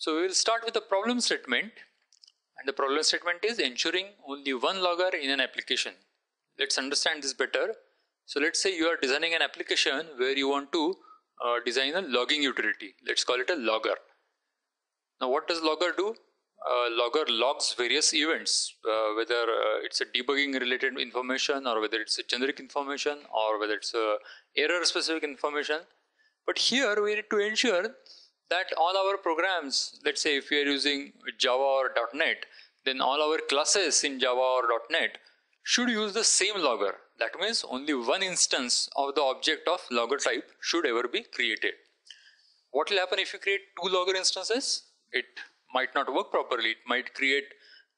So we will start with the problem statement and the problem statement is ensuring only one logger in an application. Let's understand this better. So let's say you are designing an application where you want to uh, design a logging utility. Let's call it a logger. Now what does logger do? Uh, logger logs various events, uh, whether uh, it's a debugging related information or whether it's a generic information or whether it's a error specific information. But here we need to ensure that all our programs, let's say if we are using Java or .NET, then all our classes in Java or .NET should use the same logger. That means only one instance of the object of logger type should ever be created. What will happen if you create two logger instances? It might not work properly. It might create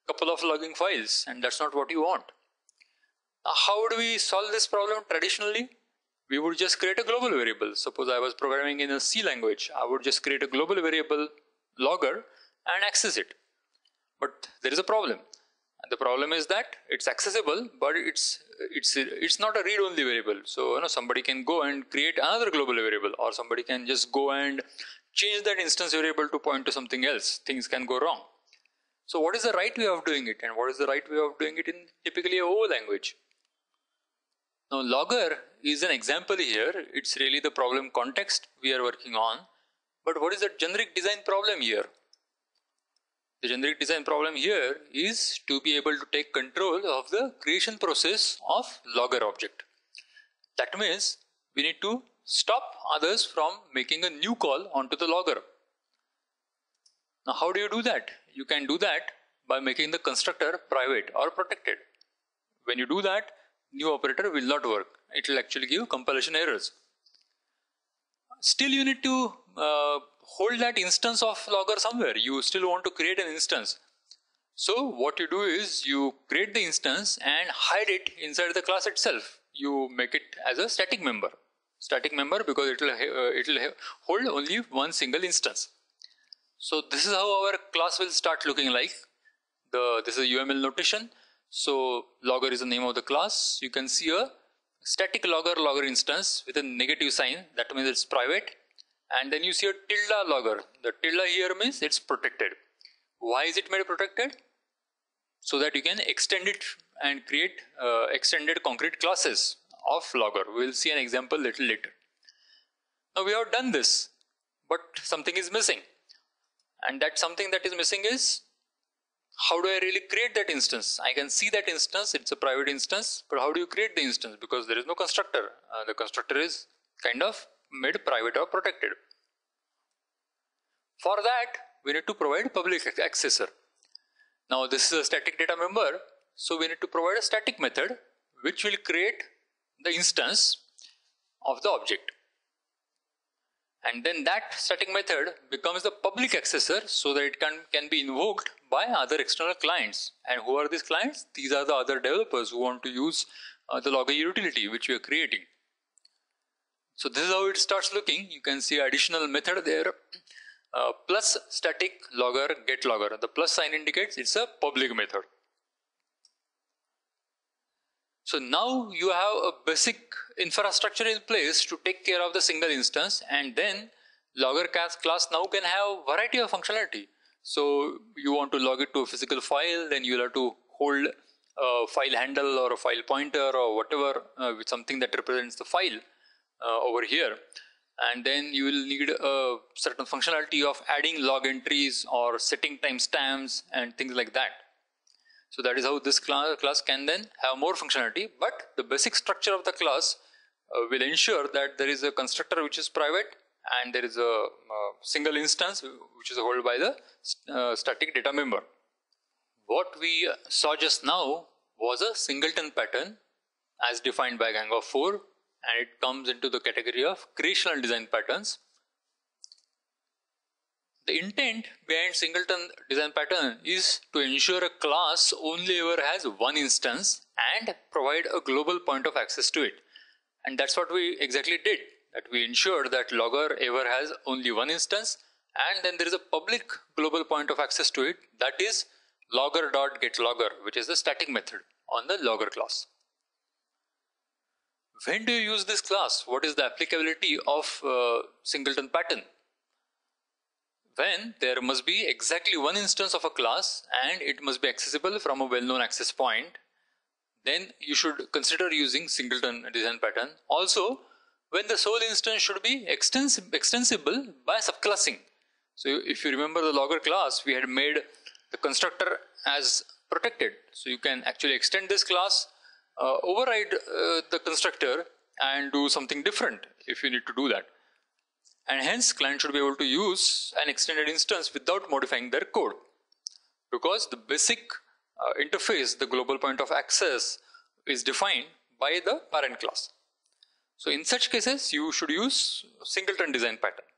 a couple of logging files and that's not what you want. Now, how do we solve this problem traditionally? We would just create a global variable. Suppose I was programming in a C language, I would just create a global variable logger and access it. But there is a problem. And the problem is that it's accessible, but it's it's it's not a read-only variable. So you know somebody can go and create another global variable, or somebody can just go and change that instance variable to point to something else. Things can go wrong. So what is the right way of doing it, and what is the right way of doing it in typically a O language? Now logger is an example here. It's really the problem context we are working on. But what is the generic design problem here? The generic design problem here is to be able to take control of the creation process of logger object. That means we need to stop others from making a new call onto the logger. Now how do you do that? You can do that by making the constructor private or protected. When you do that, new operator will not work. It will actually give compilation errors. Still you need to uh, hold that instance of logger somewhere. You still want to create an instance. So what you do is you create the instance and hide it inside the class itself. You make it as a static member. Static member because it will uh, it will hold only one single instance. So this is how our class will start looking like. The this is UML notation so logger is the name of the class. You can see a static logger logger instance with a negative sign. That means it's private. And then you see a tilde logger. The tilde here means it's protected. Why is it made protected? So that you can extend it and create uh, extended concrete classes of logger. We'll see an example little later. Now we have done this, but something is missing. And that something that is missing is how do I really create that instance? I can see that instance, it's a private instance, but how do you create the instance? Because there is no constructor. Uh, the constructor is kind of made private or protected. For that, we need to provide public accessor. Now this is a static data member, so we need to provide a static method which will create the instance of the object. And then that static method becomes the public accessor so that it can, can be invoked by other external clients. And who are these clients? These are the other developers who want to use uh, the logger utility which we are creating. So this is how it starts looking. You can see additional method there. Uh, plus static logger get logger. The plus sign indicates it's a public method. So now you have a basic infrastructure in place to take care of the single instance and then logger class now can have variety of functionality. So you want to log it to a physical file, then you'll have to hold a file handle or a file pointer or whatever uh, with something that represents the file uh, over here. And then you will need a certain functionality of adding log entries or setting timestamps and things like that. So that is how this class can then have more functionality. But the basic structure of the class uh, will ensure that there is a constructor which is private and there is a, a single instance which is held by the uh, static data member. What we saw just now was a singleton pattern as defined by Gang of 4 and it comes into the category of creational design patterns. The intent behind singleton design pattern is to ensure a class only ever has one instance and provide a global point of access to it. And that's what we exactly did that we ensured that logger ever has only one instance and then there is a public global point of access to it that is logger.getLogger which is the static method on the logger class. When do you use this class? What is the applicability of uh, singleton pattern? When there must be exactly one instance of a class and it must be accessible from a well-known access point then you should consider using singleton design pattern. Also when the sole instance should be extensible by subclassing. So if you remember the logger class we had made the constructor as protected. So you can actually extend this class uh, override uh, the constructor and do something different if you need to do that and hence client should be able to use an extended instance without modifying their code. Because the basic uh, interface the global point of access is defined by the parent class. So in such cases you should use singleton design pattern